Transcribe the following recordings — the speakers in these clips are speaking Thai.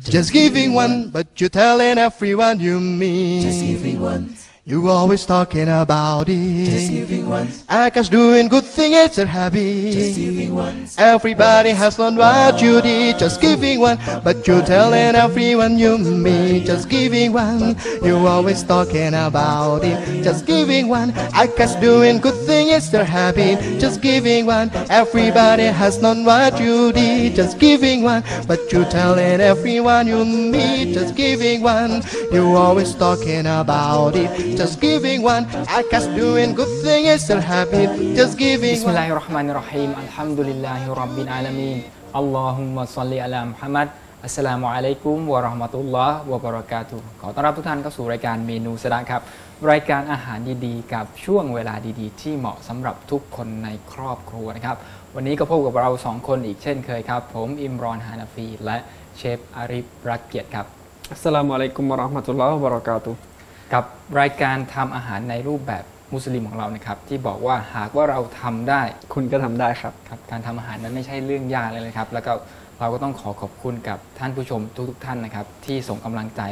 Just giving one, but you're telling everyone you meet. Just giving one. You always talking about it. Just giving one. I guess doing good thing is a habit. Just giving one. Everybody has learned what you did, just giving one. But you're telling everyone you meet, just giving one. You always talking about it, just giving one. I guess doing good thing is their habit, just giving one. Everybody has known what you did, just giving one. But you're telling everyone you meet, just giving one. You always talking about it, just giving one. I guess doing good thing is their habit, just บิ giving สมิล one. ลาฮิรเราะห์มานิรเราะฮีมอัลฮัมดุลิลลาฮิร็อบบิลอาลามีนอัลลอฮุมมะศ็อลลิอะลามุฮัมมัดอัสสลามุอะลัยกุมวะเราะห์มะตุลลอฮ์วะบะเราะกาตุฮ์ขอต้อนรับทุกท่านเข้าสู่รายการเมนูสดาครับ รายการอาหารดีๆ กับช่วงเวลาดีๆ ที่เหมาะสำหรับทุกคนในครอบครัวนะครับ วันนี้ก็พบกับเราสองคนอีกเช่นเคยครับ ผมอิมรอนฮานาฟี และเชฟอาริฟรักเกียรติครับอัสสลามุอะลัยกุมวะเราะห์มะตุลลอฮ์วะบะเราะกาตุฮ์ กับรายการทำอาหารในรูปแบบมุสลิมของเรานะครับ ที่บอกว่าหากว่าเราทำได้ คุณก็ทำได้ครับครับ การทำอาหารนั้นไม่ใช่เรื่องยากเลยนะครับ แล้วก็เราก็ต้องขอขอบคุณกับท่านผู้ชมทุกๆท่านนะครับ ที่ส่งกำลังใจ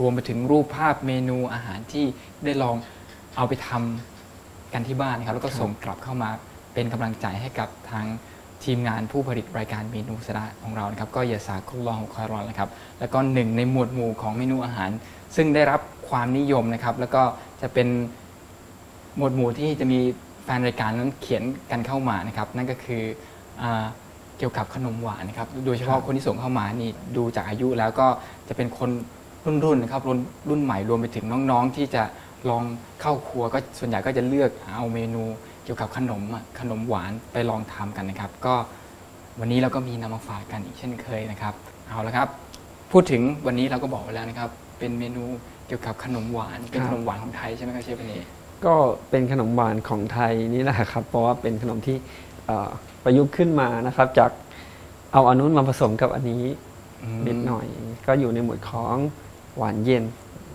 รวมไปถึงรูปภาพเมนูอาหารที่ได้ลองเอาไปทำกันที่บ้านนะครับ แล้วก็ส่งกลับเข้ามาเป็นกำลังใจให้กับทางทีมงานผู้ผลิตรายการเมนูสดาของเรานะครับ ก็อย่าสาคุลลอฮุคอยรอนนะครับ แล้วก็หนึ่งในหมวดหมู่ของเมนูอาหาร ซึ่งได้รับ ความนิยมนะครับ แล้วก็จะเป็นหมวดหมู่ที่จะมีแฟนรายการนั้นเขียนกันเข้ามานะครับ นั่นก็คืออาเกี่ยวกับขนมหวานนะครับ โดยเฉพาะคนที่ส่งเข้ามานี่ดูจากอายุแล้วก็จะเป็นคนรุ่นรุ่นๆนะครับรุ่นรุ่นใหม่รวมไปถึงน้องๆ ที่จะลองเข้าครัวก็ส่วนใหญ่ก็จะเลือกเอาเมนูเกี่ยวกับขนมอะขนมหวานไปลองทำกันนะครับ ก็วันนี้เราก็มีนำมาฝากกันอีกเช่นเคยนะครับ เอาละครับ พูดถึงวันนี้เราก็บอกไว้แล้วนะครับ เป็นเมนู เกี่ยวกับขนมหวานเป็นครัขบนมหวานของไทยใช่ไหมครับเชฟวันนี้ก็เป็นขนมหวานของไทยนี่แหละครับ เพราะว่าเป็นขนมที่เอ่อประยุกต์ขึ้นมานะครับ จากเอาอันนู้นมาผสมกับอันนี้อืมนิดหน่อย ก็อยู่ในหมวดของหวานเย็น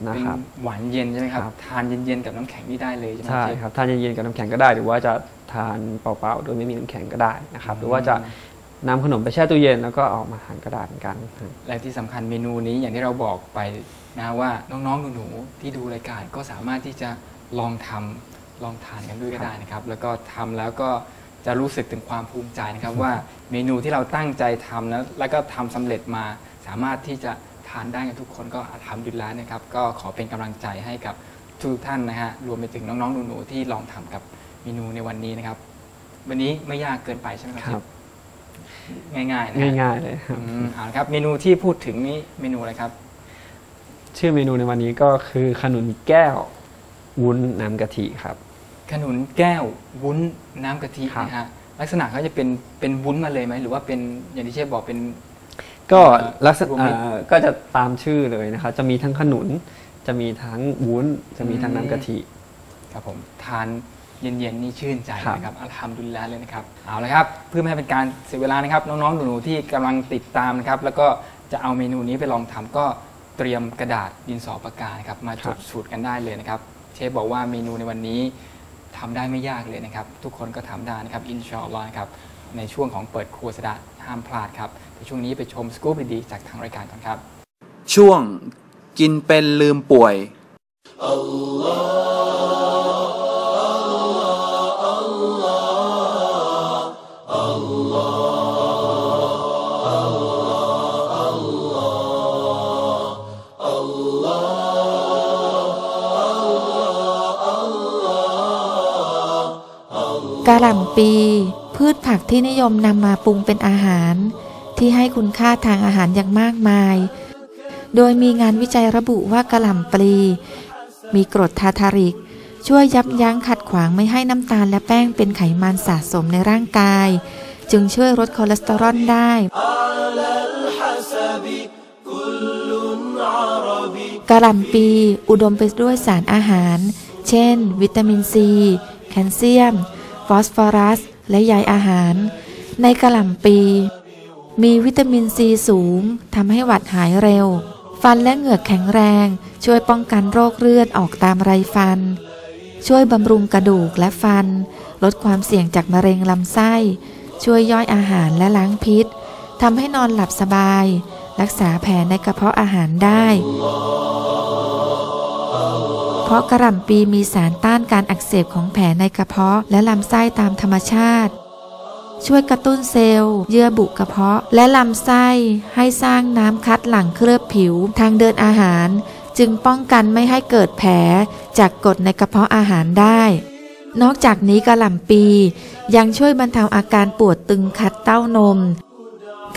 นะเป็นครับหวานเย็นใช่ไหมครับครับทานเย็นๆกับน้ำแข็งนี่ได้เลยใช่ไหมใช่เชฟครับทานเย็นๆกับน้ำแข็งก็ได้ หรือว่าจะทานเปล่าๆโดยไม่มีน้ำแข็งก็ได้นะครับ หรือว่าจะนำขนมไปแช่ตู้เย็นแล้วก็เอามาทานก็ได้เหมือนกันครับและที่สำคัญเมนูนี้อย่างที่เราบอกไป นะว่าน้องๆหนูๆที่ดูรายการก็สามารถที่จะลองทำลองทานกันด้วยก็ได้นะครับ แล้วก็ทำแล้วก็จะรู้สึกถึงความภูมิใจนะครับ ว่าเมนูที่เราตั้งใจทำนะแล้วก็ทำสำเร็จมาสามารถที่จะทานได้กันทุกคนก็ทำดุลแล้วนะครับ ก็ขอเป็นกำลังใจให้กับทุกท่านนะฮะรวมไปถึงน้องๆหนูๆที่ลองทำกับเมนูในวันนี้นะครับ วันนี้ไม่ยากเกินไปใช่ไหมครับครับง่ายๆนะฮะง่ายๆเลยครับอืมเอาละครับ เมนูที่พูดถึงนี้เมนูอะไรครับ ชื่อเมนูในวันนี้ก็คือขนุนแก้ววุ้นน้ำกะทิครับ ขนุนแก้ววุ้นน้ำกะทิครับ นะฮะลักษณะเขาจะเป็นเป็นวุ้นมาเลยไหมหรือว่าเป็นอย่างที่เชฟบอกเป็น ก็เอ่อลักษณะรวมมิตรเอ่อก็จะตามชื่อเลยนะครับ จะมีทั้งขนุน จะมีทั้งวุ้น จะมีทั้งน้ำกะทิ ครับผมทานเย็นๆนี่ชื่นใจครับนะครับอัลฮัมดุลิลละเลยนะครับเอาละครับเพื่อไม่ให้เป็นการเสียเวลานะครับ น้องๆหนูๆที่กำลังติดตามนะครับ แล้วก็จะเอาเมนูนี้ไปลองทำก็ เตรียมกระดาษดินสอปากกานะครับมาจดสูตรกันได้เลยนะครับ เชฟบอกว่าเมนูในวันนี้ทำได้ไม่ยากเลยนะครับ ทุกคนก็ทำได้นะครับอินชาอัลลอฮ์นะครับในช่วงของเปิดครัวสดาห้ามพลาดครับในช่วงนี้ไปชมสกู๊ปดีๆจากทางรายการก่อนครับ ช่วงกินเป็นลืมป่วย กะหล่ำปลี พืชผักที่นิยมนำมาปรุงเป็นอาหาร ที่ให้คุณค่าทางอาหารอย่างมากมาย โดยมีงานวิจัยระบุว่ากะหล่ำปลี มีกรดทาร์ทาริก ช่วยยับยั้งขัดขวางไม่ให้น้ำตาลและแป้งเป็นไขมันสะสมในร่างกาย จึงช่วยลดคอเลสเตอรอลได้กะหล่ำปลีอุดมไปด้วยสารอาหาร เช่น วิตามินซี แคลเซียม ฟอสฟอรัส และใยอาหาร ในกระหล่ำปี มีวิตามินซีสูงทำให้หวัดหายเร็ว ฟันและเหงือกแข็งแรง ช่วยป้องกันโรคเลือดออกตามไรฟัน ช่วยบำรุงกระดูกและฟัน ลดความเสี่ยงจากมะเร็งลำไส้ ช่วยย่อยอาหารและล้างพิษทำให้นอนหลับสบาย รักษาแผลในกระเพาะอาหารได้ เพราะกระหล่ำปีมีสารต้านการอักเสบของแผลในกระเพาะ และลำไส้ตามธรรมชาติ ช่วยกระตุ้นเซลล์ เยื่อบุกระเพาะ และลำไส้ให้สร้างน้ำคัดหลั่งเคลือบผิว ทางเดินอาหาร จึงป้องกันไม่ให้เกิดแผลจากกรดในกระเพาะอาหารได้ นอกจากนี้กระหล่ำปี ยังช่วยบรรเทาอาการปวดตึงคัดเต้านม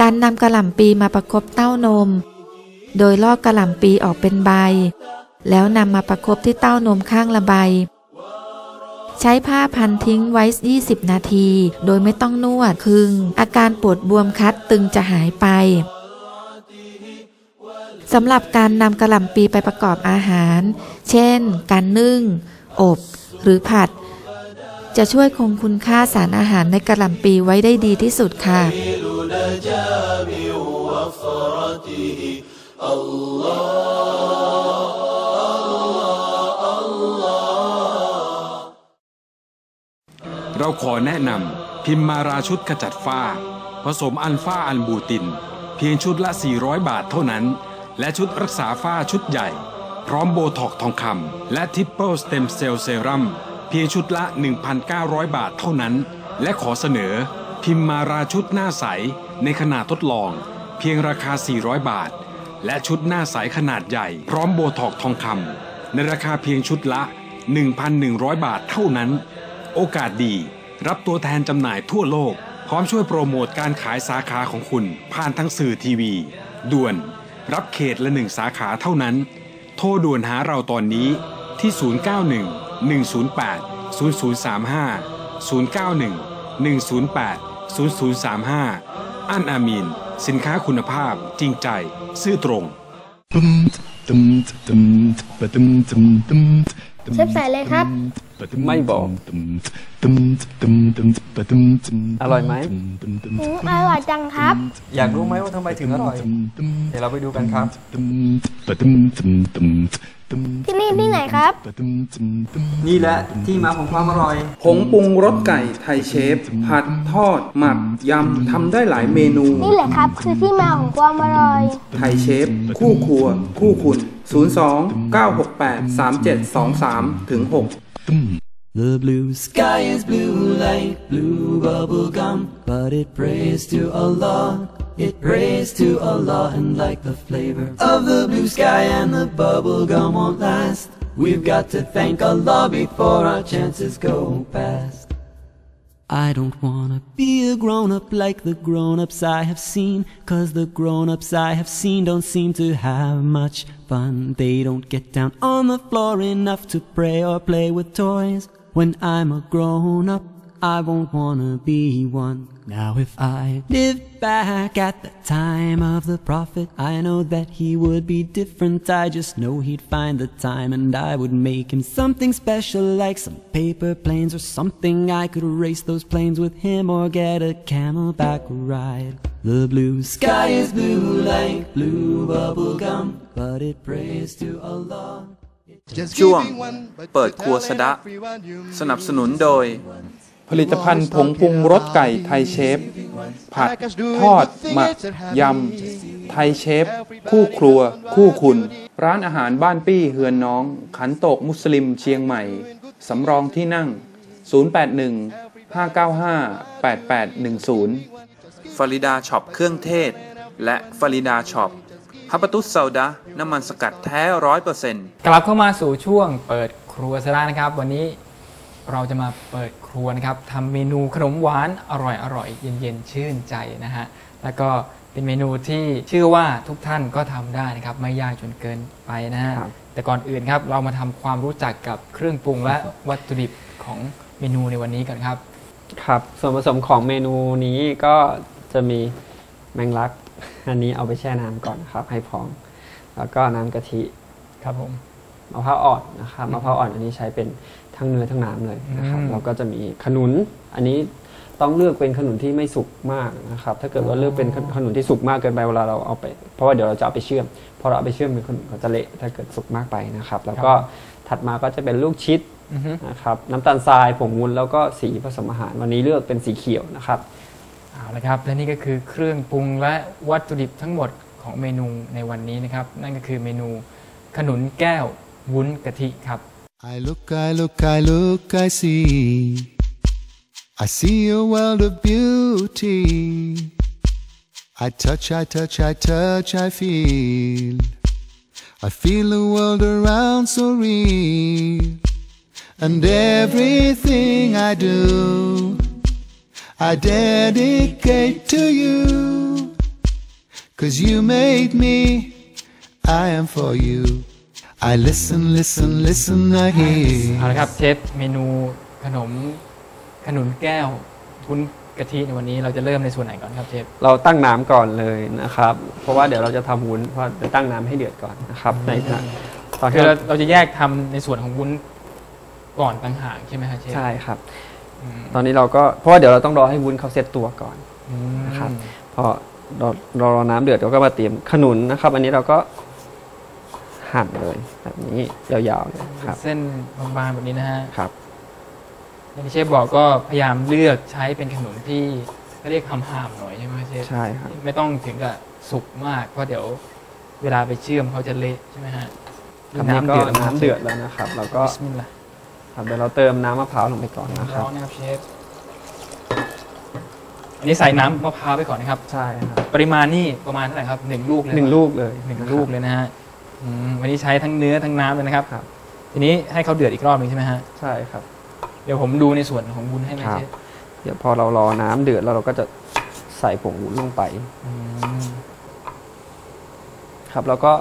การนำกระหล่ำปีมาประคบเต้านม โดยลอกกระหล่ำปีออกเป็นใบ แล้วนำมาประคบที่เต้านมข้างละใบ ใช้ผ้าพันทิ้งไว้ 20 นาที โดยไม่ต้องนวดคึง อาการปวดบวมคัดตึงจะหายไปสำหรับการนำกระหล่ำปีไปประกอบอาหาร เช่น การนึ่ง อบ หรือผัด จะช่วยคงคุณค่าสารอาหารในกระหล่ำปีไว้ได้ดีที่สุดค่ะ เราขอแนะนำพิมมาราชุดขจัดฝ้า ผสม alpha arbutin เพียงชุดละ 400 บาทเท่านั้น และชุดรักษาฝ้าชุดใหญ่ พร้อมโบท็อกซ์ทองคำและ triple stem cell serum เพียงชุดละ 1,900 บาทเท่านั้น และขอเสนอ พิมมาราชุดหน้าใสในขนาดทดลอง เพียงราคา 400 บาท และชุดหน้าใสขนาดใหญ่ พร้อมโบท็อกซ์ทองคำในราคาเพียงชุดละ 1,100 บาทเท่านั้น โอกาสดี รับตัวแทนจำหน่ายทั่วโลก พร้อมช่วยโปรโมทการขายสาขาของคุณ ผ่านทั้งสื่อทีวี ด่วน รับเขตละหนึ่งสาขาเท่านั้น โทรด่วนหาเราตอนนี้ที่ 091 108 0035 091 108 0035 อันอามีน สินค้าคุณภาพจริงใจ ซื่อตรง เชฟใส่เลยครับ ไม่บอก อร่อยไหมอืมอร่อยจังครับ อยากรู้ไหมว่าทำไมถึงอร่อย เดี๋ยวเราไปดูกันครับ ที่นี่ที่ไหนครับ นี่แหละที่มาของความอร่อย ผงปรุงรสไก่ไทยเชฟ ผัดทอด หมัก ยำ ทำได้หลายเมนู นี่แหละครับ คือที่มาของความอร่อย ไทยเชฟ คู่ครัว คู่คุณ 02 968 3723ถึง6 The blue sky is blue like blue bubble gum, but it prays to Allah. It prays to Allah and like the flavor of the blue sky and the bubble gum won't last. We've got to thank Allah before our chances go past. I don't wanna be a grown up like the grown ups I have seen. Cause the grown ups I have seen don't seem to have much fun. They don't get down on the floor enough to pray or play with toys. When I'm a grown up, I won't wanna be one. Now if I live back at the time of the prophet, I know that he would be different. I just know he'd find the time and I would make him something special like some paper planes or something. I could race those planes with him or get a camelback ride. The blue sky is blue like blue bubble gum, but it prays to Allah. ช่วงเปิดครัวสะดะ สนับสนุนโดย ผลิตภัณฑ์ผงปรุงรสไก่ไทยเชฟ ผัด ทอด หมัก ยำ ไทยเชฟ คู่ครัว คู่คุณ ร้านอาหารบ้านปี้เฮือนน้อง ขันโตกมุสลิมเชียงใหม่ สำรองที่นั่ง 081 595 8810 ฟาริดาช็อปเครื่องเทศ และฟาริดาช็อปฮับปะตุสเซาดะน้ำมันสกัดแท้ร้อยเปอร์เซ็นต์กลับเข้ามาสู่ช่วงเปิดครัวซะแล้วนะครับ วันนี้ เราจะมาเปิดครัวนะครับทำเมนูขนมหวานอร่อยอร่อยเย็นเย็นๆ ชื่นใจนะฮะ แล้วก็เป็นเมนูที่เชื่อว่าทุกท่านก็ทำได้นะครับ ไม่ยากจนเกินไปนะฮะ ครับแต่ก่อนอื่นครับ เรามาทำความรู้จักกับเครื่องปรุงและวัตถุดิบของเมนูในวันนี้กันครับ ครับส่วนผสมของเมนูนี้ก็จะมีแมงลัก อันนี้เอาไปแช่น้ำก่อนนะครับ ให้พร้อมแล้วก็น้ำกะทิ ครับผม มะพร้าวอ่อนนะครับมะพร้าวอ่อนอันนี้ใช้เป็น ทั้งเนื้อทั้งน้ำเลยนะครับอืมแล้วก็จะมีขนุน อันนี้ต้องเลือกเป็นขนุนที่ไม่สุกมากนะครับ ถ้าเกิดว่าเลือกเป็นขนุนที่สุกมากเกินไปเวลาเราเอาไป เพราะว่าเดี๋ยวเราจะเอาไปเชื่อม พอเราเอาไปเชื่อมเป็นขนุนเขาจะเละถ้าเกิดสุกมากไปนะครับ แล้วก็ถัดมาก็จะเป็นลูกชิดอือฮึนะครับ น้ำตาลทรายผงวุ้นแล้วก็สีผสมอาหาร วันนี้เลือกเป็นสีเขียวนะครับเอาละครับ และนี่ก็คือเครื่องปรุงและวัตถุดิบทั้งหมดขของเมนูในวันนี้นะครับ นั่นก็คือเมนูขนุนแก้ววุ้นกะทิครับ I look, I look, I look, I see. I see a world of beauty. I touch, I touch, I touch, I feel. I feel the world around so real. And everything I do, I dedicate to you. Cause you made me, I am for you. I listen, listen, listen, I เอา hear. ละครับเชฟเมนูขนมขนุนแก้ววุ้นกะทิในวันนี้เราจะเริ่มในส่วนไหนก่อนครับเชฟเราตั้งน้ำก่อนเลยนะครับ เพราะว่าเดี๋ยวเราจะทำวุ้นเพราะเดี๋ยวตั้งน้ำให้เดือดก่อนนะครับในขณะตอนคืที่อเราเราเราจะแยกทำในส่วนของวุ้นก่อนต่างหากใช่ไหมครับเชฟใช่ครับ อืมตอนนี้เราก็เพราะว่าเดี๋ยวเราต้องรอให้วุ้นเขาเซตตัวก่อนอืมนะครับ พอเราเรารอน้ำเดือดเราก็มาเตรียมขนุนนะครับ อันนี้เราก็ หั่นเลยแบบนี้ยาวๆเลยครับเส้นบางๆแบบนี้นะฮะครับอย่างที่เชฟบอกก็พยายามเลือกใช้เป็นขนมที่เขาเรียกหามๆหน่อยใช่ไหมเชฟใช่ครับไม่ต้องถึงกับสุกมากเพราะเดี๋ยวเวลาไปเชื่อมเขาจะเละใช่ไหมฮะครับนี่ก็น้ำเดือดแล้วนะครับเราก็บิสมิลลาห์ครับเดี๋ยวเราเติมน้ำมะพร้าวลงไปก่อนนะคร้รับอนนะครับเชฟอันนี้ใส่น้ำมะพร้าวไปก่อนนะครับ ใช่ครับ ปริมาณนี่ประมาณเท่าไหร่ครับหนึ่งลูกเลยหนึ่งลูกเลยหนึ่งลูกเลยนะฮะ อืมวันนี้ใช้ทั้งเนื้อทั้งน้ำเลยนะครับ ครับ ทีนี้ให้เขาเดือดอีกรอบหนึงใช่ไหมฮะ ใช่ครับ เดี๋ยวผมดูในส่วนของวุ้นให้ไหมครับเชฟเดี๋ยวพอเรารอน้ำเดือดแล้วเราก็จะใส่ผงวุ้นลงไป อืมครับ แล้วก็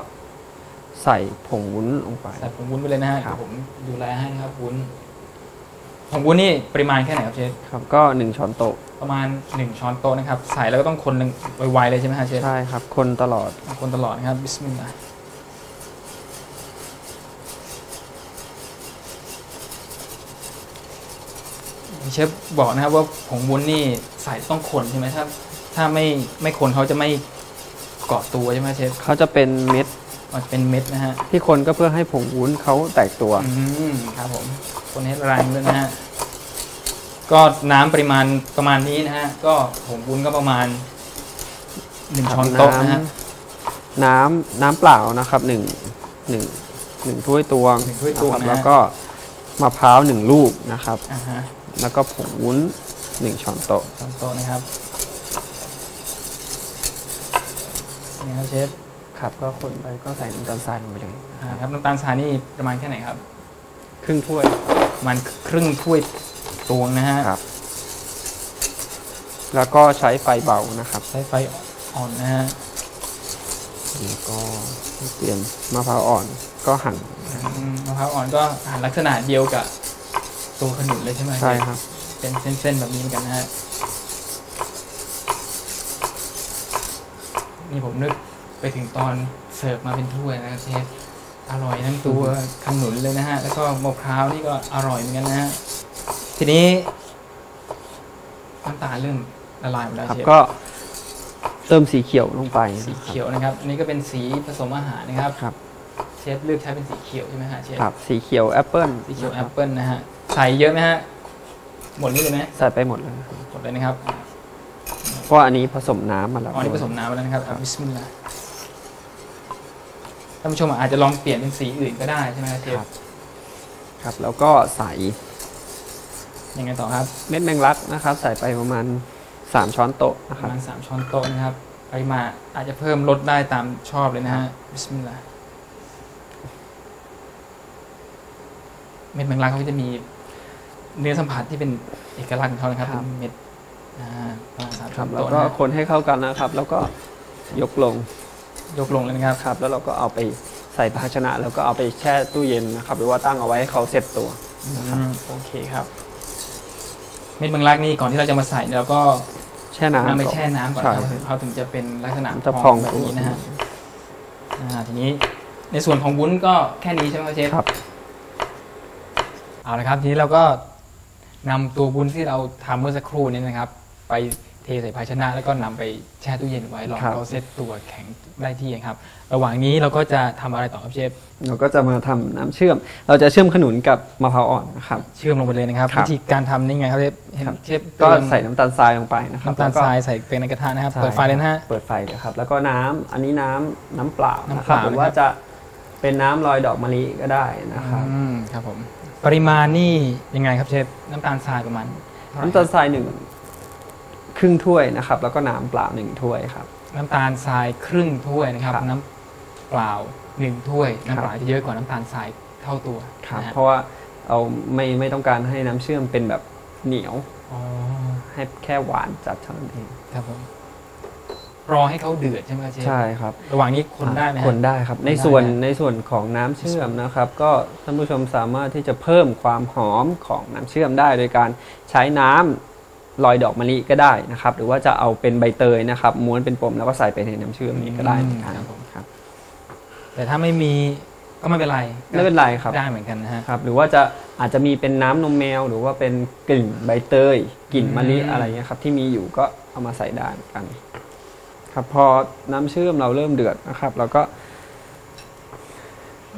ใส่ผงวุ้นลงไป ใส่ผงวุ้นไปเลยนะฮะครับ เดี๋ยวผมดูแลให้นะครับวุ้นผงวุ้นนี่ปริมาณแค่ไหนครับเชฟ ครับ ก็หนึ่งช้อนโต๊ะ ประมาณหนึ่งช้อนโต๊ะนะครับ ใส่แล้วก็ต้องคนไวๆเลยใช่ไหมฮะเชฟใช่ครับ คนตลอด คนตลอดนะครับบิสมิลลาห์ เชฟบอกนะครับว่าผงวุ้นนี่ใส่ต้องคนใช่ไหมถ้า ถ้าไม่ไม่คนเขาจะไม่เกาะตัวใช่ไหมเชฟเขาจะเป็นเม็ดมันเป็นเม็ดนะฮะที่คนก็เพื่อให้ผงวุ้นเขาแตกตัว อืมครับผมคนให้แรงด้วยนะฮะก็น้ำปริมาณประมาณนี้นะฮะก็ผงวุ้นก็ประมาณหนึ่งช้อนโต๊ะนะฮะน้ำน้ำเปล่านะครับหนึ่งหนึ่งหนึ่งถ้วยตวงหนึ่งถ้วยตวงนะครับนะฮะ แล้วก็มะพร้าวหนึ่งลูกนะครับ อ่าฮะ แล้วก็ผงวุ้นหนึ่งช้อนโต๊ะช้อนโต๊ะนะครับนี่ครับเชฟครับก็คนไปก็ใส่น้ำตาลทรายลงไปเลยอ่าครับน้ำตาลทรายนี่ประมาณแค่ไหนครับครึ่งถ้วยประมาณครึ่งถ้วยตวงนะฮะครับ แล้วก็ใช้ไฟเบานะครับ ใช้ไฟอ่อนนะฮะแล้วก็เตรียมมะพร้าวอ่อนก็หั่นอืมมะพร้าวอ่อนก็หั่นลักษณะเดียวกับ ตัวขนุนเลยใช่ไหมใช่ครับ เป็นเส้นๆแบบนี้เหมือนกันนะฮะนี่ผมนึกไปถึงตอนเสิร์ฟมาเป็นถ้วยนะครับเชฟอร่อยทั้งตัวขนุนเลยนะฮะ แล้วก็มะพร้าวนี่ก็อร่อยเหมือนกันนะฮะ ทีนี้น้ำตาลเริ่มละลายหมดแล้วครับเชฟก็เติมสีเขียวลงไปสีเขียวนะครับอันนี้ก็เป็นสีผสมอาหารนะครับครับ เชฟเลือกใช้เป็นสีเขียวใช่ไหมฮะเชฟครับสีเขียวแอปเปิ้ลสีเขียวแอปเปิลนะฮะ ใส่เยอะไหมฮะ หมดนี่เลยไหมใส่ไปหมดเลยหมดเลยนะครับเพราะอันนี้ผสมน้ำมาแล้วอ๋อนี่ผสมน้ำไปแล้วนะครับอะبسم اللهท่านผู้ชมอาจจะลองเปลี่ยนเป็นสีอื่นก็ได้ใช่ไหมครับเชฟครับครับ แล้วก็ใส่ยังไงต่อครับเม็ดแมงลักนะครับ ใส่ไปประมาณ 3 ช้อนโต๊ะนะครัระบ มาณสามช้อนโต๊ะนะครับปริมาณอาจจะเพิ่มลดได้ตามชอบเลยนะฮะبسم اللهเม็ดแมงลักเขาก็จะมี เนื้อสัมผัสที่เป็นเอกลักษณ์ของเขานะครับครับ เป็นเม็ดอ่าประมาณสามช้อนแล้วโต๊ะก็นะฮะครับแล้วก็คนให้เข้ากันนะครับ แล้วก็ยกลงยกลงเลยนะครับ ครับ แล้วเราก็เอาไปใส่ภาชนะ แล้วก็เอาไปแช่ตู้เย็นนะครับ หรือว่าตั้งเอาไว้ให้เขาเซ็ตตัว อืมโอเคครับ เม็ดแมงลักนี่ก่อนที่เราจะมาใส่เราก็แช่น้ำนำไปก่อน แช่น้ำก่อนใช่ครับเขาถึงจะเป็นลักษณะมันจะพองแบบตัวนี้นะฮะอ่าทีนี้ในส่วนของวุ้นก็แค่นี้ใช่ไหมครับเชฟครับ เอาละครับ ทีนี้เราก็ นำตัววุ้นที่เราทำเมื่อสักครู่นี้นะครับ ไปเทใส่ภาชนะแล้วก็นำไปแช่ตู้เย็นไว้รอครับเขาเซตตัวแข็งได้ที่ครับ ระหว่างนี้เราก็จะทำอะไรต่อครับเชฟเราก็จะมาทำน้ำเชื่อม เราจะเชื่อมขนุนกับมะพร้าวอ่อนนะครับ เชื่อมลงไปเลยนะครับครับวิธีการทำนี่ไงครับเชฟเห็นครับเชฟก็เตรียมใส่น้ำตาลทรายลงไปนะครับน้ำตาลแวก็ทรายใส่ไปในกระทะนะครับใช่เปิดไฟเลยนะฮะเปิดไฟนะครับ แล้วก็น้ำอันนี้น้ำน้ำเปล่าน้ำนะเปครับล่าหรือว่านะครับจะเป็นน้ำลอยดอกมะลิก็ได้นะครับอืมครับผม ปริมาณนี่ยังไงครับเชฟน้ำตาลทรายประมาณเท่ไหร่น้ำตาลทรายหนึ่งครึ่งถ้วยนะครับ แล้วก็น้ำเปล่าหนึ่งถ้วยครับ น้ำตาลทรายครึ่งถ้วยนะครับ ครับน้ำเปล่าหนึ่งถ้วยน้ำเปล่าจะเยอะกว่าน้ำตาลทรายเท่าตัวครับ นะฮะเพราะว่าเราไม่ไม่ต้องการให้น้ำเชื่อมเป็นแบบเหนียว อ๋อให้แค่หวานจัดเท่านั้นเอง ครับผม รอให้เขาเดือดใช่ไหมครับเชฟใช่ครับ ระหว่างนี้คนได้ไหมฮะ คนได้ครับ คนในได้ส่วนนะ ในส่วนของน้ำเชื่อมนะครับ ก็ท่านผู้ชมสามารถที่จะเพิ่มความหอมของน้ำเชื่อมได้ โดยการใช้น้ำลอยดอกมะลิก็ได้นะครับ หรือว่าจะเอาเป็นใบเตยนะครับ ม้วนเป็นปมแล้วก็ใส่ไปในน้ำเชื่อมนี้ก็ได้เหมือนกันครับผม ครับแต่ถ้าไม่มีก็ไม่เป็นไรไม่เป็นไรครับ ได้เหมือนกันนะฮะ ครับหรือว่าจะอาจจะมีเป็นน้ำนมแมว หรือว่าเป็นกลิ่นใบเตยกลิ่นมะลิอืม อะไรเงี้ยครับที่มีอยู่ก็เอามาใส่ได้เหมือนกัน ครับ พอน้ำเชื่อมเราเริ่มเดือดนะครับ เราก็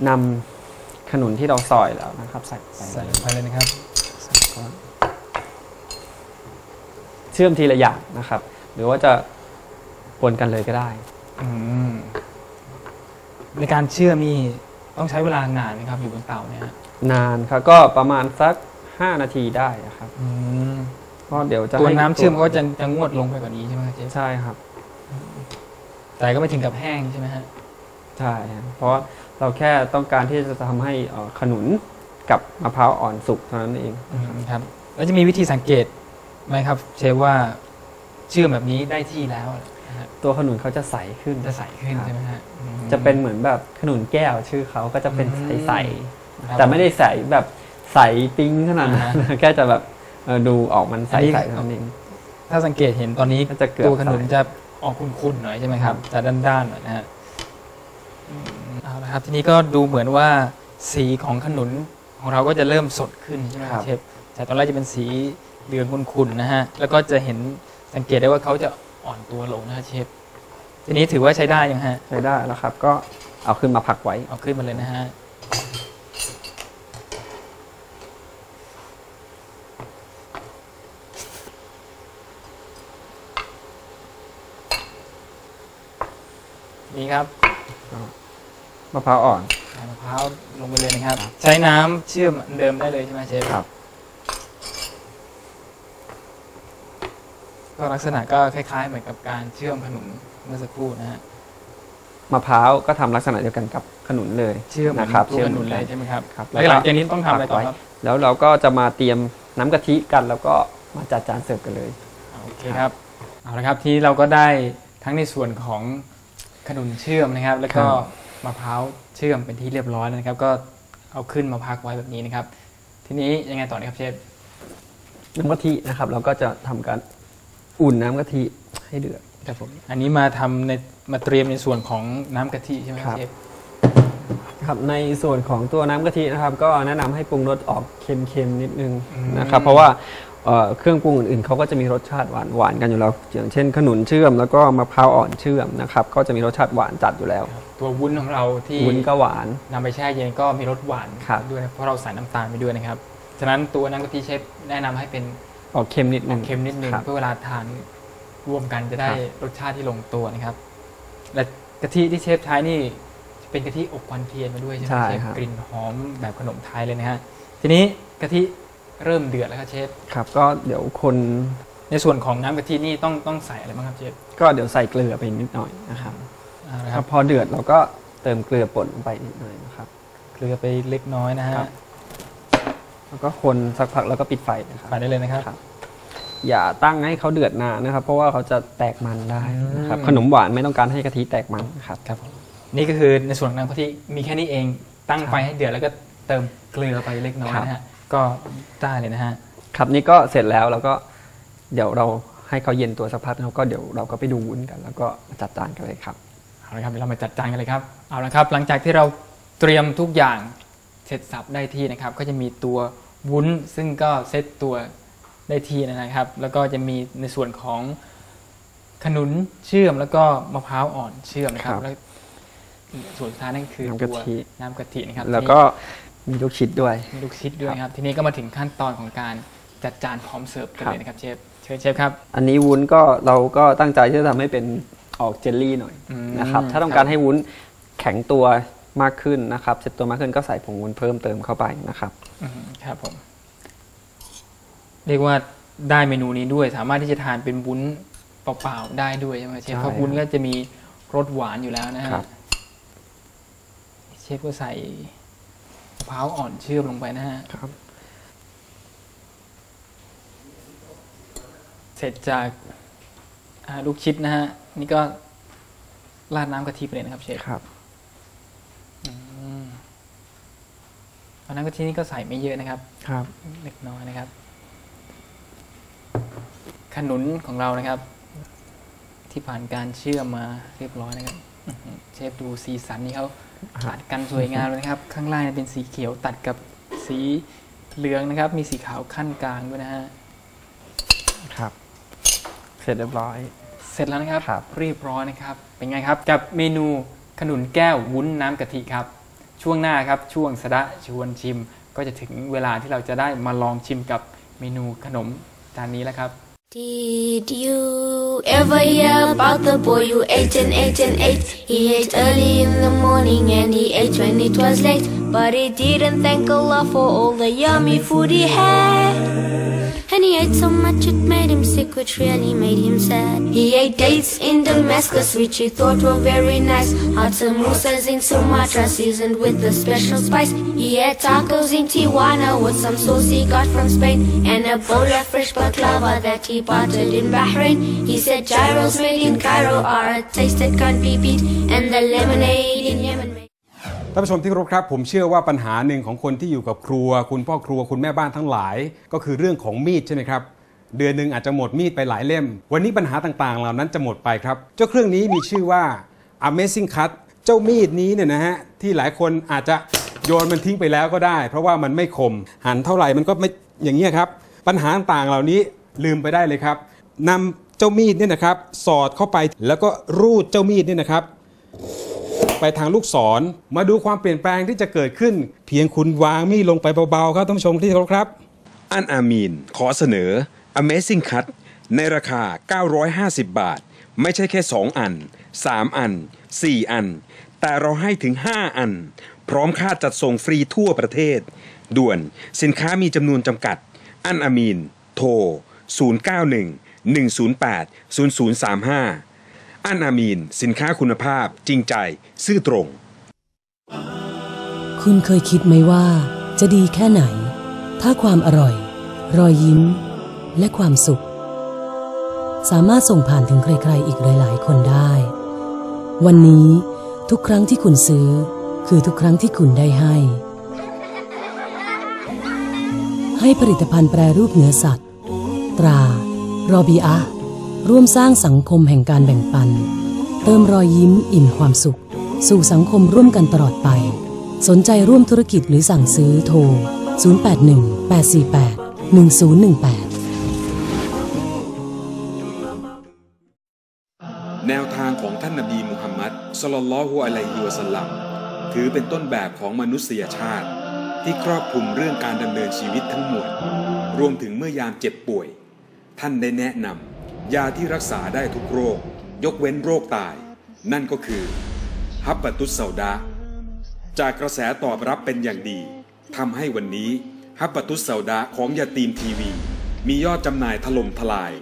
นำขนุนที่เราซอยแล้วนะครับ ใส่ไปใส่ไปเลยนะครับเชื่อมทีละอย่างนะครับ หรือว่าจะปนกันเลยก็ได้อืมในการเชื่อมนี่ต้องใช้เวลานานไหมครับ อยู่บนเตาเนี่ยฮะนานครับก็ประมาณสัก5นาทีได้นะครับอืมเพราะเดี๋ยวจะตัวให้น้ำเชื่อมก็จะจะงวดลงไปกว่านี้ใช่ไหมครับเชฟใช่ครับ แต่ก็ไม่ถึงกับแห้งใช่ไหมฮะใช่ครับเพราะเราแค่ต้องการที่จะทำให้เอ่อขนุนกับมะพร้าวอ่อนสุกเท่านั้นเองอืมครับแล้วจะมีวิธีสังเกตไหมครับ เชฟว่าเชื่อมแบบนี้ได้ที่แล้วนะฮะตัวขนุนเขาจะใสขึ้นจะใสขึ้นครับใช่ไหมฮะอืมจะเป็นเหมือนแบบขนุนแก้วชื่อเขาก็จะเป็นอืมใสครับๆแต่ไม่ได้ใสแบบใสปิ้งขนาดนั้นอ่าฮะแค่จะแบบเอ่อดูออกมันใสอันนี้ๆเท่านั้นเองถ้าสังเกตเห็นตอนนี้ก็จะเกือบตัวขนุนใสจะ ออกขุ่นๆหน่อยใช่ไหมครับจะด้านๆหน่อยนะฮะอืมเอาละครับทีนี้ก็ดูเหมือนว่าสีของขนุนของเราก็จะเริ่มสดขึ้นใช่ไหมครับเชฟแต่ตอนแรกจะเป็นสีเหลืองขุ่นๆนะฮะแล้วก็จะเห็นสังเกตได้ว่าเขาจะอ่อนตัวลงนะฮะเชฟทีนี้ถือว่าใช้ได้ยังฮะใช้ได้แล้วครับ ก็เอาขึ้นมาพักไว้เอาขึ้นมาเลยนะฮะ นี่ครับมะพร้าวอ่อนใส่มะพร้าวลงไปเลยนะครับ ใช้น้ำเชื่อมอันเดิมได้เลยใช่ไหมเชฟครับ ก็ลักษณะก็คล้าย ๆ เหมือนกับการเชื่อมขนมเมื่อสักครู่นะฮะมะพร้าวก็ทำลักษณะเดียวกันกับขนุนเลยเชื่อมเหมือนนะครับตัวขนุนเลยใช่ไหมครับครับแล้วหลังจากนี้ต้องทำอะไรต่อครับแล้วเราก็จะมาเตรียมน้ำกะทิกันแล้วก็มาจัดจานเสิร์ฟกันเลย โอเคครับเอาละครับทีนี้เราก็ได้ทั้งในส่วนของ ขนุนเชื่อมนะครับ แล้วก็ครับมะพร้าวเชื่อมเป็นที่เรียบร้อยแล้วนะครับ ก็เอาขึ้นมาพักไว้แบบนี้นะครับ ทีนี้ยังไงต่อนะครับเชฟน้ำกะทินะครับ เราก็จะทำการอุ่นน้ำกะทิให้เดือดครับผมอันนี้มาทำในมาเตรียมในส่วนของน้ำกะทิใช่ไหมครับครับเชฟครับในส่วนของตัวน้ำกะทินะครับ ก็แนะนำให้ปรุงรสออกเค็มๆนิดนึงนะครับ เพราะว่า เอ่อเครื่องปรุงอื่นๆเขาก็จะมีรสชาติหวานหวานๆกันอยู่แล้วอย่างเช่น ขนุนเชื่อมแล้วก็มะพร้าวอ่อนเชื่อมนะครับก็จะมีรสชาติหวานจัดอยู่แล้ว ตัววุ้นของเราที่วุ้นก็หวานนำไปแช่เย็นก็มีรสหวานครับด้วยนะเพราะเราใส่น้ำตาลไปด้วยนะครับฉะนั้นตัวน้ำกะทิเชฟแนะนำให้เป็นออกเค็มนิดอนึองกเค็มนิดนึงครับเพื่อเวลาทานร่วมกันจะได้ครับรสชาติที่ลงตัวนะครับ และกะทิที่เชฟใช้นี่เป็นกะทิอบควันเทียนมาด้วยใช่ไหมใช่เชฟครับกลิ่นหอมแบบขนมไทยเลยนะฮะทีนี้กะทิ เริ่มเดือดแล้วครับเชฟครับ ก็เดี๋ยวคนในส่วนของน้ำกะทินี่ต้องต้องใส่อะไรบ้างครับเชฟก็เดี๋ยวใส่เกลือไปนิดหน่อยนะครับเอาละคครัรับบพอเดือดเราก็เติมเกลือป่นลงไปนิดหน่อยนะครับ เกลือไปเล็กน้อยนะฮะครับแล้วก็คนสักพักแล้วก็ปิดไฟนะครับใส่ได้เลยนะครับครับ อย่าตั้งให้เขาเดือดนานนะครับ เพราะว่าเขาจะแตกมันได้นะครับอืมขนมหวานไม่ต้องการให้กะทิแตกมันนะครับครับผมนี่ก็คือในส่วนของน้ำกะทิมีแค่นี้เองตั้งครับไฟให้เดือดแล้วก็เติมเกลือไปเล็กน้อยครับนะฮะ ก็ได้เลยนะฮะ ครับนี่ก็เสร็จแล้วแล้วก็เดี๋ยวเราให้เขาเย็นตัวสักพักแล้วก็เดี๋ยวเราก็ไปดูวุ้นกัน แล้วก็จัดจานกันเลยครับเอาละครับเดี๋ยวเรามาจัดจานกันเลยครับเอาละครับ หลังจากที่เราเตรียมทุกอย่างเสร็จสับได้ที่นะครับ ก็จะมีตัววุ้นซึ่งก็เซตตัวได้ที่นะครับ แล้วก็จะมีในส่วนของขนุนเชื่อมแล้วก็มะพร้าวอ่อนเชื่อมนะครับครับแล้วส่วนสุดท้ายนั่นคือน้ำกะตัวทิน้ำกะทินะครับ แล้วก็ มีลูกชิดด้วยทีนี้มีลูกชิดด้วยนะครับ ทีนี้ก็มาถึงขั้นตอนของการจัดจานพร้อมเสิร์ฟกันครับเลยนะครับเชฟเชิญเชฟครับ อันนี้วุ้นก็เราก็ตั้งใจที่จะทำให้เป็นออกเจลลี่หน่อยอืมนะครับ ถ้าต้องครัการบให้วุ้นแข็งตัวมากขึ้นนะครับเซ็ตตัวมากขึ้นก็ใส่ผงวุ้นเพิ่มเติมเข้าไปนะครับอืมครับผม เรียกว่าได้เมนูนี้ด้วย สามารถที่จะทานเป็นวุ้นเปล่าๆได้ด้วยใช่ไหมเชฟใช่เพราะวุ้นก็จะมีรสหวานอยู่แล้วนะฮะครับ เชฟก็ใส่มะ พร้าวอ่อนเชื่อมลงไปนะฮะครับ เสร็จจากอ่าลูกชิดนะฮะ นี่ก็ราดน้ำกะทิไปเลยนะครับเชฟครับอืมเอาน้ำกะทินี่ก็ใส่ไม่เยอะนะครับ ครับ เล็กน้อยนะครับ ขนุนของเรานะครับ ที่ผ่านการเชื่อมมาเรียบร้อยนะครับอื้อหือเชฟดูสีสันนี่เขา ตัดกันสวยงามเลยนะครับ ข้างล่างเป็นสีเขียวตัดกับสีเหลืองนะครับ มีสีขาวขั้นกลางด้วยนะฮะครับ เสร็จเรียบร้อย เสร็จแล้วนะครับครับเรียบร้อยนะครับ เป็นไงครับ กับเมนูขนุนแก้ววุ้นน้ำกะทิครับ ช่วงหน้าครับช่วงสะดะชวนชิม ก็จะถึงเวลาที่เราจะได้มาลองชิมกับเมนูขนมจานนี้แล้วครับ Did you ever hear about the boy who ate and ate and ate? He ate early in the morning and he ate when it was late. But he didn't thank Allah for all the yummy food he had. He ate so much it made him sick, which really made him sad. He ate dates in Damascus, which he thought were very nice. Had samosas in Sumatra, seasoned with a special spice. He had tacos in Tijuana with some sauce he got from Spain. And a bowl of fresh baklava that he boughted in Bahrain. He said gyros made in Cairo are a taste that can't be beat. And the lemonade in Yemen ท่านผู้ชมที่เคารพครับ ผมเชื่อว่าปัญหาหนึ่งของคนที่อยู่กับครัว คุณพ่อครัวคุณแม่บ้านทั้งหลาย ก็คือเรื่องของมีดใช่ไหมครับ เดือนหนึ่งอาจจะหมดมีดไปหลายเล่ม วันนี้ปัญหาต่างๆ เหล่านั้นจะหมดไปครับ เจ้าเครื่องนี้มีชื่อว่า Amazing Cut เจ้ามีดนี้เนี่ยนะฮะที่หลายคนอาจจะโยนมันทิ้งไปแล้วก็ได้ เพราะว่ามันไม่คมหันเท่าไหร่มันก็ไม่อย่างนี้ยครับปัญหาต่างๆเหล่านี้ลืมไปได้เลยครับนำเจ้ามีดเนี่ยนะครับสอดเข้าไปแล้วก็รูดเจ้ามีดเนี่ยนะครับ ไปทางลูกศร มาดูความเปลี่ยนแปลงที่จะเกิดขึ้น เพียงคุณวางมีดลงไปเบาๆครับท่านผู้ชมที่เคารพครับ อันอามีนขอเสนอ Amazing Cut ในราคา 950 บาท ไม่ใช่แค่ 2 อัน 3 อัน 4 อัน แต่เราให้ถึง 5 อัน พร้อมค่าจัดส่งฟรีทั่วประเทศ ด่วนสินค้ามีจำนวนจำกัด อันอามีน โทร 091 108 0035 อันอามีน สินค้าคุณภาพจริงใจ ซื่อตรง คุณเคยคิดไหมว่า จะดีแค่ไหน ถ้าความอร่อย รอยยิ้ม และความสุข สามารถส่งผ่านถึงใครๆอีกหลายๆ คนได้ วันนี้ทุกครั้งที่คุณซื้อ คือทุกครั้งที่คุณได้ให้ ให้ผลิตภัณฑ์แปรรูปเนื้อสัตว์ ตรา รอบีอา ร่วมสร้างสังคมแห่งการแบ่งปัน เติมรอยยิ้มอิ่มความสุข สู่สังคมร่วมกันตลอดไป สนใจร่วมธุรกิจหรือสั่งซื้อโทร 081 848 1018 แนวทางของท่านนบีมุฮัมมัดสลลัลฮุอะลัยฮิวะสัลลัมถือเป็นต้นแบบของมนุษยชาติ ที่ครอบคลุมเรื่องการดำเนินชีวิตทั้งหมด รวมถึงเมื่อยามเจ็บป่วย ท่านได้แนะนำ ยาที่รักษาได้ทุกโรค ยกเว้นโรคตาย นั่นก็คือฮับปะตุสเซาดาจากกระแสตอบรับเป็นอย่างดีทำให้วันนี้ฮับปะตุสเซาดาของยาตีมทีวี มียอดจำหน่ายถล่มทลาย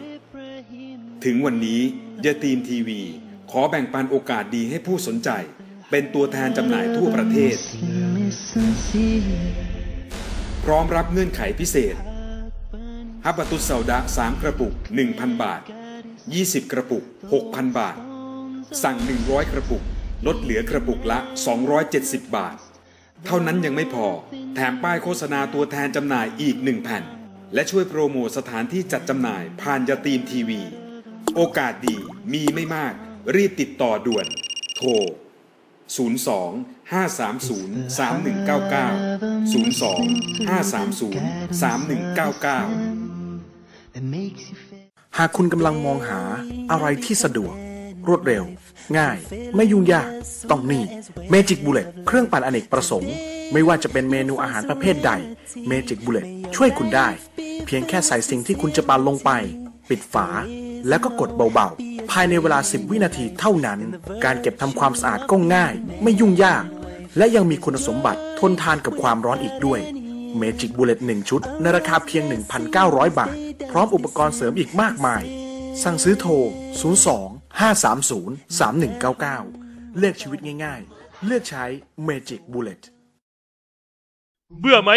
ถึงวันนี้ยาตีมทีวี ขอแบ่งปันโอกาสดีให้ผู้สนใจ เป็นตัวแทนจำหน่ายทั่วประเทศ พร้อมรับเงื่อนไขพิเศษ ฮับบะตุสเซาดะ3กระปุก 1,000 บาท 20 กระปุก 6,000 บาท สั่ง 100 กระปุก ลดเหลือกระปุกละ 270 บาท เท่านั้นยังไม่พอ แถมป้ายโฆษณาตัวแทนจำหน่ายอีก 1 แผ่น และช่วยโปรโมทสถานที่จัดจำหน่ายผ่านยาตีมทีวี โอกาสดีมีไม่มาก รีบติดต่อด่วน โทร 02 530 3199 02 530 3199 หากคุณกำลังมองหาอะไรที่สะดวก รวดเร็ว ง่าย ไม่ยุ่งยาก ต้องนี่ Magic Bullet เครื่องปั่นอเนกประสงค์ ไม่ว่าจะเป็นเมนูอาหารประเภทใด Magic Bullet ช่วยคุณได้ เพียงแค่ใส่สิ่งที่คุณจะปั่นลงไป ปิดฝา แล้วก็กดเบาๆ ภายในเวลา 10 วินาทีเท่านั้น การเก็บทำความสะอาดก็ง่าย ไม่ยุ่งยาก และยังมีคุณสมบัติทนทานกับความร้อนอีกด้วย Magic Bullet 1 ชุด ในราคาเพียง 1,900 บาท พร้อมอุปกรณ์เสริมอีกมากมาย สั่งซื้อโทร 02 530 3199 เลือกชีวิตง่ายๆ เลือกใช้ Magic Bullet เบื่อไหม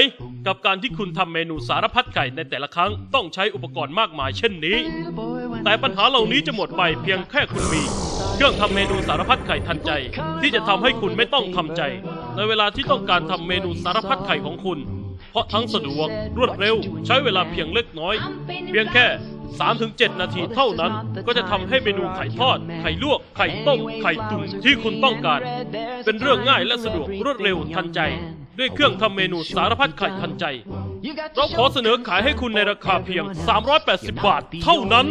กับการที่คุณทำเมนูสารพัดไก่ในแต่ละครั้งต้องใช้อุปกรณ์มากมายเช่นนี้ แต่ปัญหาเหล่านี้จะหมดไปเพียงแค่คุณมี เครื่องทำเมนูสารพัดไข่ทันใจ ที่จะทำให้คุณไม่ต้องทำใจ ในเวลาที่ต้องการทำเมนูสารพัดไข่ของคุณ เพราะทั้งสะดวกรวดเร็วใช้เวลาเพียงเล็กน้อย เพียงแค่ 3-7 นาทีเท่านั้นก็จะทำให้เมนูไข่ทอด ไข่ลวก ไข่ต้ม ไข่ตุ๋นที่คุณต้องการ เป็นเรื่องง่ายและสะดวกรวดเร็วทันใจ ด้วยเครื่องทำเมนูสารพัดไข่ทันใจ เราขอเสนอขายให้คุณในราคาเพียง 380 บาทเท่านั้น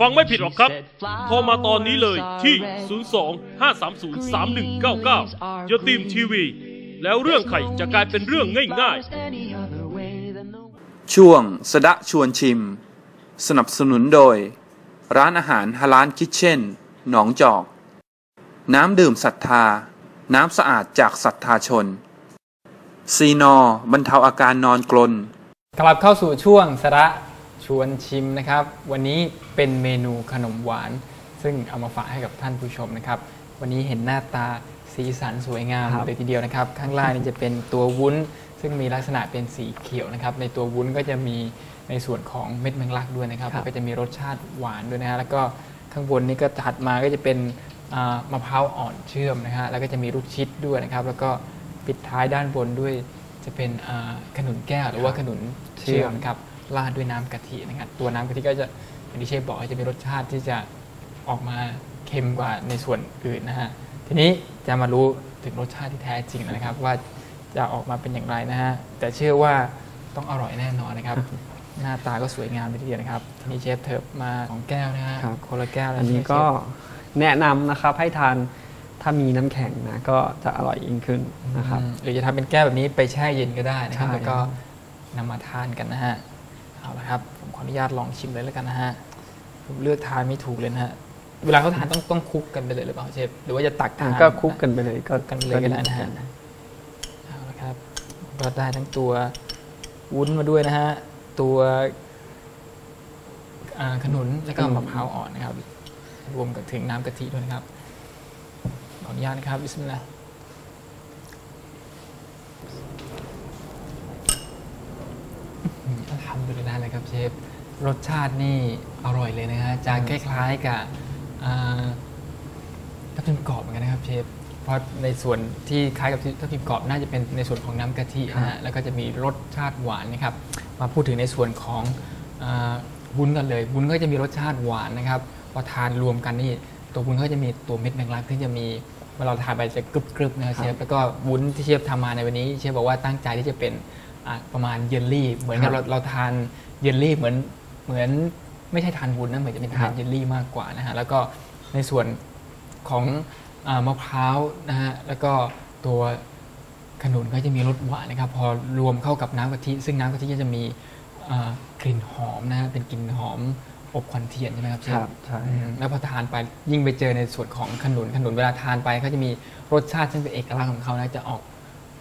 ฟังไม่ผิดหรอกครับ โทรมาตอนนี้เลยที่ 02 530 3199ยตีมทีวี แล้วเรื่องไข่จะกลายเป็นเรื่องง่ายๆ ช่วงสดะชวนชิม สนับสนุนโดย ร้านอาหารฮาลานคิทเช่น หนองจอก น้ำดื่มศรัทธา น้ำสะอาดจากศรัทธาชน ซีนอบรรเทาอาการนอนกลน กลับเข้าสู่ช่วงสาระชวนชิมนะครับ วันนี้เป็นเมนูขนมหวาน ซึ่งเอามาฝากให้กับท่านผู้ชมนะครับ วันนี้เห็นหน้าตา สีสันสวยงามครับ เลยทีเดียวนะครับ ข้างล่างนี่จะเป็นตัววุ้น ซึ่งมีลักษณะเป็นสีเขียวนะครับ ในตัววุ้นก็จะมีในส่วนของเม็ดแมงลักด้วยนะครับครับ แล้วก็จะมีรสชาติหวานด้วยนะฮะแล้วก็ข้างบนนี่ก็ถัดมาก็จะเป็นอ่ามะพร้าวอ่อนเชื่อมนะฮะแล้วก็จะมีลูกชิดด้วยนะครับ แล้วก็ปิดท้ายด้านบนด้วยจะเป็นอ่าขนุนแก้วหรือว่าขนุนเชื่อมครับราดด้วยน้ำกะทินะครับตัวน้ำกะทิก็จะอย่างที่เชฟบอกจะมีรสชาติที่จะ ออกมาเค็มกว่าในส่วนอื่นนะฮะ ทีนี้ จะมารู้ถึงรสชาติที่แท้จริงนะครับ ว่าจะออกมาเป็นอย่างไรนะฮะแต่เชื่อว่าต้องอร่อยแน่นอนนะครับ หน้าตาก็สวยงามเลยทีเดียวนะครับทีนี้เชฟเทิบมาของแก้วนะฮะครับ คนละแก้วแล้วอันนี้เชฟก็แนะนำนะครับให้ทานถ้ามีน้ำแข็งนะก็จะอร่อยยิ่งขึ้นนะครับ อืมหรือจะทำเป็นแก้วแบบนี้ไปแช่เย็นก็ได้นะครับ ใช่ แล้วก็นำมาทานกันนะฮะเอาละครับ ผมขออนุญาตลองชิมเลยแล้วกันนะฮะผมเลือกทานไม่ถูกเลยนะฮะ เวลาเขาทานต้องต้องคลุกกันไปเลยหรือเปล่าเชฟหรือว่าจะตักทานก็คลุกกันไปเลยก็คลุกกันไปเลยก็ได้นะฮะเอาละครับก็ได้ทั้งตัววุ้นมาด้วยนะฮะตัวอ่าขนุนแล้วก็มะพร้าวอ่อนนะครับ รวมกับถึงน้ำกะทิด้วยนะครับขออนุญาตนะครับบิสมิลลาห์ทำดูได้เลยครับเชฟรสชาตินี่อร่อยเลยนะฮะจะคล้ายๆกับอ่า ทับทิมกรอบเหมือนกันนะครับเชฟเพราะในส่วนที่คล้ายกับทับทิมกรอบน่าจะเป็นในส่วนของน้ำกะทินะฮะแล้วก็จะมีรสชาติหวานนะครับ มาพูดถึงในส่วนของอาวุ้นกันเลยวุ้นก็จะมีรสชาติหวานนะครับพอทานรวมกันนี่ตัววุ้นก็จะมีตัวเม็ดแมงลักที่จะมีเวลาเราทานไปจะกรึบๆนะครับเชฟแล้วก็วุ้นที่เชฟทำมาในวันนี้เชฟบอกว่าตั้งใจที่จะเป็นอะประมาณเยลลี่ เหมือนกับครัเราบเราทานเยลลี่เหมือนเหมือน ไม่ใช่ทานวุ้นนะเหมือนจะเป็นทานครับเยลลี่มากกว่านะฮะแล้วก็ในส่วนของอามะพร้าวนะฮะแล้วก็ตัวขนุนก็จะมีรสหวานนะครับ พอรวมเข้ากับน้ำกะทิ ซึ่งน้ำกะทิก็จะมีอ่ากลิ่นหอมนะฮะเป็นกลิ่นหอมอบควันเทียนใช่ไหมครับเชฟครับใช่อืมแล้วพอทานไปยิ่งไปเจอในส่วนของขนุนขนุนเวลาทานไปเขาจะมีรสชาติซึ่งเป็นเอกลักษณ์ของเขานะจะออก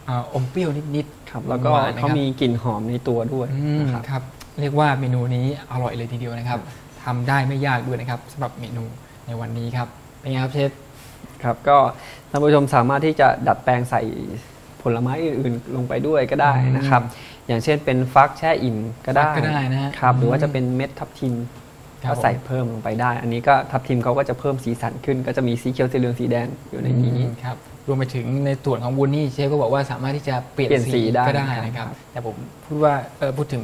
อาอมเปรี้ยวนิดๆครับแล้วก็หนนะเขาครับมีกลิ่นหอมในตัวด้วยอืมนะครับครับ เรียกว่าเมนูนี้อร่อยเลยทีเดียวนะครับทำได้ไม่ยากด้วยนะครับสำหรับเมนูในวันนี้ครับเป็นไงครับเชฟครับก็ท่านผู้ชมสามารถที่จะดัดแปลงใส่ผลไม้อื่นๆ ลงไปด้วยก็ได้นะครับ อย่างเช่นเป็นฟักแช่อิ่มก็ได้ฟักก็ได้นะฮะครับหรือว่าอืมจะเป็นเม็ดทับทิมครับก็ใส่เพิ่มลงไปได้ อันนี้ก็ทับทิมเขาก็จะเพิ่มสีสันขึ้น ก็จะมีสีเขียวสีเหลืองสีแดงอยู่ในนี้อืมครับรวมไปถึงในส่วนของวุ้นนี่เชฟก็บอกว่าสามารถที่จะเปลี่ยนเปลี่ยนสีสีได้ก็ได้นะครับ แต่ผมพูดว่าเออพูดถึง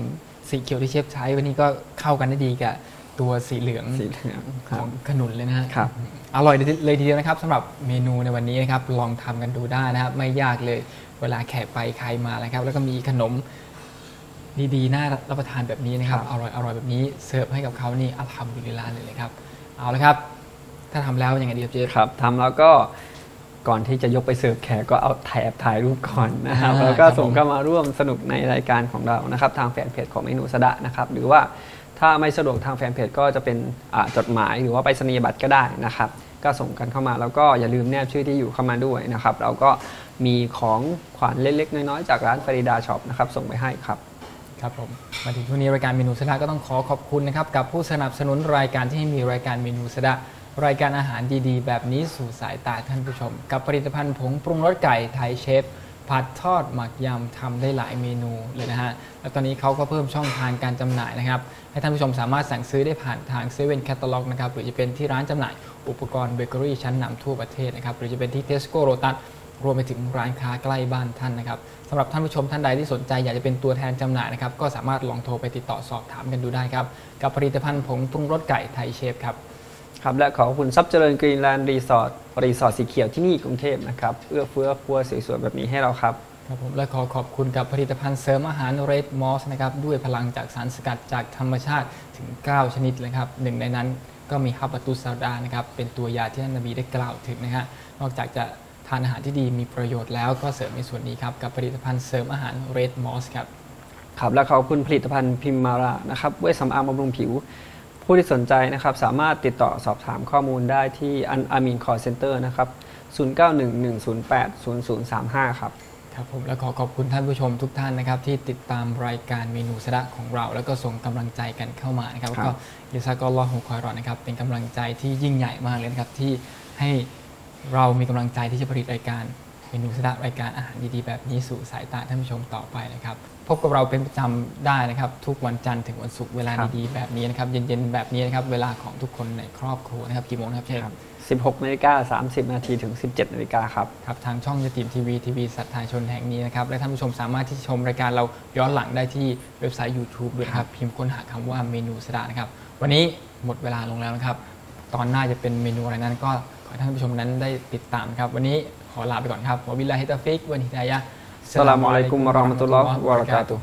สีเขียวที่เชฟใช้วันนี้ก็เข้ากันได้ดีกับตัวสีเหลืองสีเหลืองคขรัอบงขนุนเลยนะฮะ ครับ อร่อยเลยทีเดียวนะครับสำหรับเมนูในวันนี้นะครับลองทำกันดูได้นะครับไม่ยากเลยเวลาแขกไปใครมานะครับ แล้วก็มีขนมดีๆน่ารับประทานแบบนี้นะครับ อร่อยอร่อยแบบนี้เสิร์ฟให้กับเขานี่อัลฮัมดุลิลลาห์เลยเลยครับ เอาละครับ ถ้าทำแล้วยังไงดีครับเจฟ ครับทำแล้วก็ ก่อนที่จะยกไปเสิร์ฟแขกก็เอาถ่ายแอบถ่ายรูปก่อนนะครับอ่าแล้วก็ครับส่งผมเข้ามาร่วมสนุกในรายการของเรานะครับทางแฟนเพจของเมนูสะดะนะครับหรือว่าถ้าไม่สะดวกทางแฟนเพจก็จะเป็นอ่าจดหมายหรือว่าไปสนียบัตรก็ได้นะครับ ก็ส่งกันเข้ามาแล้วก็อย่าลืมแนบชื่อที่อยู่เข้ามาด้วยนะครับ เราก็มีของขวัญเล็กๆ น้อยๆ จากร้านฟาริดาช็อปนะครับส่งไปให้ครับครับผมมาถึงช่วงนี้รายการเมนูสะดะก็ต้องขอขอบคุณนะครับกับผู้สนับสนุนรายการที่ให้มีรายการเมนูสะดะ รายการอาหารดีๆ แบบนี้สู่สายตาท่านผู้ชม กับผลิตภัณฑ์ผงปรุงรสไก่ไทยเชฟผัดทอดหมักยำทำได้หลายเมนูเลยนะฮะ แล้วตอนนี้เขาก็เพิ่มช่องทางการจำหน่ายนะครับ ให้ท่านผู้ชมสามารถสั่งซื้อได้ผ่านทางเซเว่นแคตตาล็อกนะครับ หรือจะเป็นที่ร้านจำหน่ายอุปกรณ์เบเกอรี่ชั้นนำทั่วประเทศนะครับ หรือจะเป็นที่เทสโก้โลตัสรวมไปถึงร้านค้าใกล้บ้านท่านนะครับสำหรับท่านผู้ชมท่านใดที่สนใจอยากจะเป็นตัวแทนจำหน่ายนะครับ ก็สามารถลองโทรไปติดต่อสอบถามกันดูได้ครับ กับผลิตภัณฑ์ผงปรุงรสไก่ไทยเชฟครับ ครับและขอบคุณทรัพย์เจริญกรีนแลนด์รีสอร์ทรีสอร์ทสีเขียวที่นี่กรุงเทพนะครับเอื้อเฟื้อครัวสวยๆแบบนี้ให้เราครับครับผมและขอขอบคุณกับผลิตภัณฑ์เสริมอาหารเรดมอสนะครับด้วยพลังจากสารสกัดจากธรรมชาติถึง 9 ชนิดเลยครับหนึ่งในนั้นก็มีحبة السوداءนะครับเป็นตัวยาที่ท่านนบีได้กล่าวถึงนะฮะนอกจากจะทานอาหารที่ดีมีประโยชน์แล้วก็เสริมในส่วนนี้ครับกับผลิตภัณฑ์เสริมอาหารเรดมอสครับครับและขอบคุณผลิตภัณฑ์พิมมารานะครับเวชสำอางบำรุงผิว ผู้ที่สนใจนะครับสามารถติดต่อสอบถามข้อมูลได้ที่อัลอามีน call center นะครับ 0911080035 ครับครับผมและขอขอบคุณท่านผู้ชมทุกท่านนะครับ ที่ติดตามรายการเมนูสะดะของเรา แล้วก็ส่งกำลังใจกันเข้ามานะครับครับก็جزاك الله خيراนะครับ เป็นกำลังใจที่ยิ่งใหญ่มากเลยนะครับที่ให้เรามีกำลังใจที่จะผลิตรายการเมนูสะดะรายการอาหารดีๆแบบนี้สู่สายตาท่านผู้ชมต่อไปนะครับพ บกับเราเป็นประจำได้นะครับ ทุกวันจันทร์ถึงวันศุกร์เวลาครับดีๆแบบนี้นะครับ เย็นๆแบบนี้นะครับ เวลาของทุกคนในครอบครัวนะครับกี่โมงนะครับเชฟ16นาฬิกา30 นาทีถึง 17นาฬิกาครับครับ ทางช่องยติมทีวีทีวีสัตว์ทายชนแห่งนี้นะครับ และท่านผู้ชมสามารถที่จะชมรายการเราย้อนหลังได้ที่เว็บไซต์ YouTube ด้วยนะครับ พิมพ์ค้นหาคำว่าเมนูสดานะครับ วันนี้หมดเวลาลงแล้วนะครับ ตอนหน้าจะเป็นเมนูอะไรนั้น ก็ขอให้ท่านผู้ชมนั้นได้ติดตามครับ วันนี้ขอลาไปก่อนครับวะบิลลาฮิตาฟิกวันฮิดายะห์ Assalamualaikum warahmatullahi wabarakatuh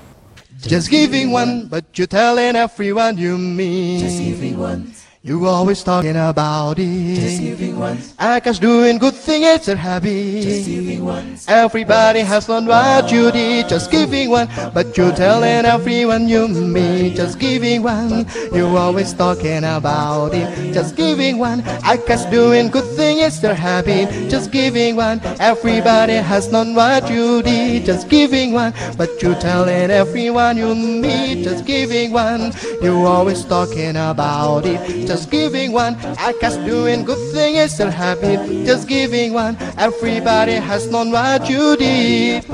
Just giving one, but you're telling everyone you meet. Just giving one. You always talking about it. Just giving one. Akash doing good thing, it's a habit. Just giving one. Everybody has learned what you did. Just giving one, but you're telling everyone you meet. Just giving one. You always talking about it. Just giving one. I Akash doing good thing, it's their habit. Just giving one. Everybody has known what you did. Just giving one, but you're telling everyone you meet. Just giving one. You always talking about it. Just giving one. I Akash doing good thing, it's their habit. Just giving one. Everybody has known what you did.